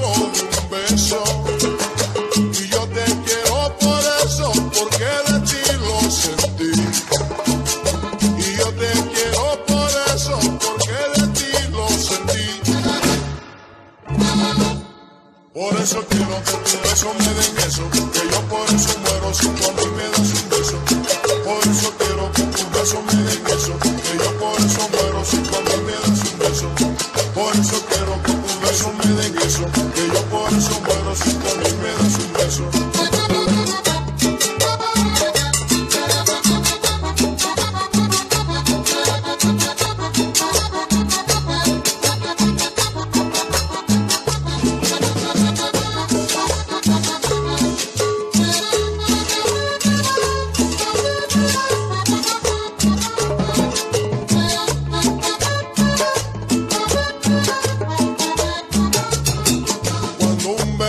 un beso. Y yo te quiero por eso, porque de ti lo sentí. Y yo te quiero por eso, porque de ti lo sentí. Por eso quiero que tu beso me den queso, que yo por eso muero si tú a mí me das un beso. Por eso quiero que tu beso me den queso, que yo por eso muero si tú a mí me das un beso. Por eso quiero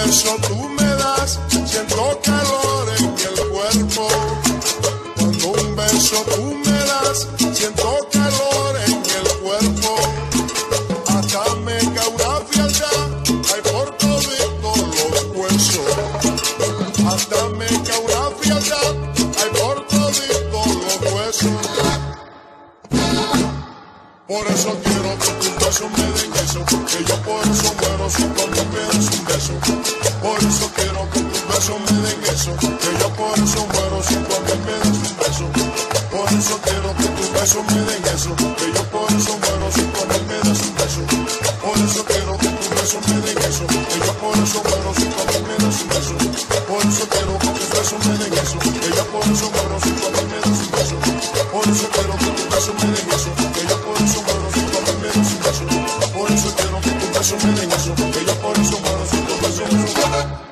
Beso tú me das, siento calor en el cuerpo. Cuando un beso tú me das, siento calor en el cuerpo. Hasta me cae una hay por todito los huesos. Hasta me cae una hay por todito los huesos. Por eso quiero besos me den eso, que yo por eso muero si mí me das un beso. Por eso quiero que tus besos me den eso, que yo por eso muero si mí me das un beso. Por eso quiero que tus besos me den eso, que yo por eso muero si mí me das un beso. Por eso quiero que tus besos me den eso, que yo por eso muero si mí me das un beso. Por eso quiero que tus besos me den eso, que yo por eso muero si mí me das un beso. Por eso quiero que tus besos me den eso, que yo por eso muero somos negocios, ellos su mano, su